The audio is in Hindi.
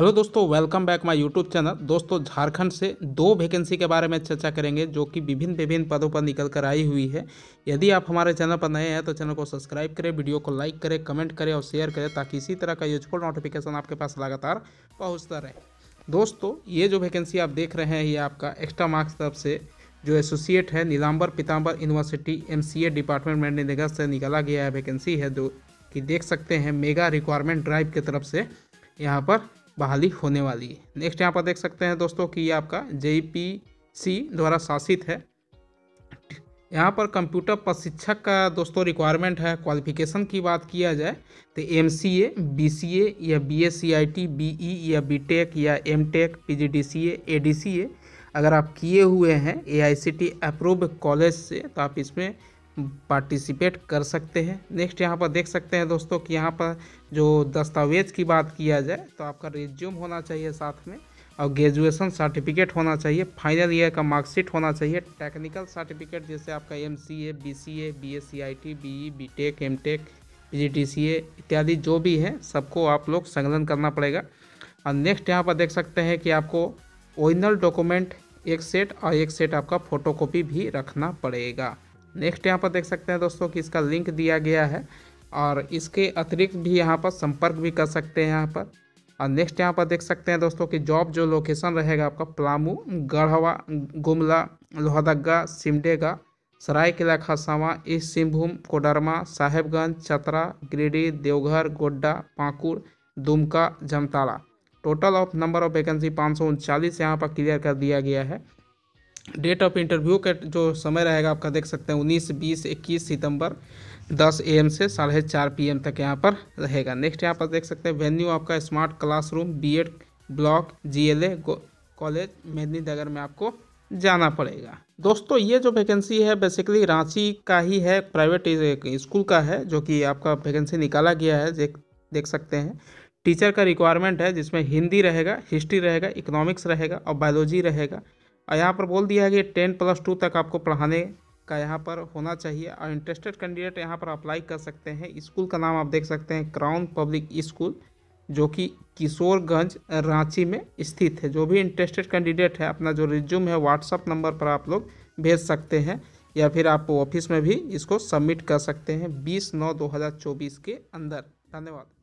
हेलो दोस्तों welcome back my YouTube channel दोस्तों, झारखंड से दो वैकेंसी के बारे में चर्चा करेंगे, जो कि विभिन्न विभिन्न पदों पर निकल कर आई हुई है। यदि आप हमारे चैनल पर नए हैं तो चैनल को सब्सक्राइब करें वीडियो को लाइक करें कमेंट करें और शेयर करें, ताकि इसी तरह का यूजफुल नोटिफिकेशन आपके पास लगातार पहुँचता रहे। दोस्तों, ये जो वैकेंसी आप देख रहे हैं, ये आपका एक्स्ट्रा मार्क्स तरफ़ से जो एसोसिएट है Nilamber Pitamber university MCA department में से निकाला गया है वैकेंसी है, जो कि देख सकते हैं मेगा रिक्वायरमेंट ड्राइव की तरफ़ से यहाँ पर बहाली होने वाली है। नेक्स्ट यहाँ पर देख सकते हैं दोस्तों कि ये आपका जेपीसी द्वारा शासित है। यहाँ पर कंप्यूटर प्रशिक्षक का दोस्तों रिक्वायरमेंट है। क्वालिफिकेशन की बात किया जाए तो M C A B C A या B S C I T B E या बी टेक या M tech P G D C A D C A अगर आप किए हुए हैं A I C T approve college से तो आप इसमें पार्टिसिपेट कर सकते हैं। नेक्स्ट यहाँ पर देख सकते हैं दोस्तों कि यहाँ पर जो दस्तावेज़ की बात किया जाए तो आपका रिज्यूम होना चाहिए साथ में और ग्रेजुएशन सर्टिफिकेट होना चाहिए फाइनल ईयर का मार्कशीट होना चाहिए टेक्निकल सर्टिफिकेट जैसे आपका M C A B C A B S C I T B E B tech M tech G T C A इत्यादि जो भी हैं, सबको आप लोग संकलन करना पड़ेगा। और नेक्स्ट यहाँ पर देख सकते हैं कि आपको ओरिजिनल डॉक्यूमेंट एक सेट और एक सेट आपका फ़ोटोकॉपी भी रखना पड़ेगा। नेक्स्ट यहाँ पर देख सकते हैं दोस्तों कि इसका लिंक दिया गया है और इसके अतिरिक्त भी यहाँ पर संपर्क भी कर सकते हैं यहाँ पर। और नेक्स्ट यहाँ पर देख सकते हैं दोस्तों कि जॉब जो लोकेशन रहेगा आपका Palamu Garhwa Gumla Lohardaga Simdega Seraikela Kharsawan east Singhbhum Koderma Sahebganj Chatra Giridih Deoghar Godda Pakur Dumka Jamtara total of number of vacancy पाँच सौ उनचालीस यहाँ पर क्लियर कर दिया गया है। डेट ऑफ़ इंटरव्यू का जो समय रहेगा आपका देख सकते हैं, उन्नीस, बीस, इक्कीस सितंबर, दस एम से साढ़े चार पी तक यहाँ पर रहेगा। नेक्स्ट यहाँ पर देख सकते हैं वेन्यू आपका smart classroom B block G L college Medininagar में आपको जाना पड़ेगा। दोस्तों, ये जो वैकेंसी है बेसिकली रांची का ही है प्राइवेट स्कूल का है, जो कि आपका वैकेंसी निकाला गया है, देख देख सकते हैं। टीचर का रिक्वायरमेंट है, जिसमें हिंदी रहेगा हिस्ट्री रहेगा इकोनॉमिक्स रहेगा और बायोलॉजी रहेगा। यहाँ पर बोल दिया है कि टेन प्लस टू तक आपको पढ़ाने का यहाँ पर होना चाहिए और इंटरेस्टेड कैंडिडेट यहाँ पर अप्लाई कर सकते हैं। स्कूल का नाम आप देख सकते हैं, क्राउन पब्लिक स्कूल, जो कि किशोरगंज, रांची में स्थित है। जो भी इंटरेस्टेड कैंडिडेट है, अपना जो रिज्यूम है व्हाट्सअप नंबर पर आप लोग भेज सकते हैं या फिर आप ऑफ़िस में भी इसको सबमिट कर सकते हैं, बीस नौ दो हज़ार चौबीस के अंदर। धन्यवाद।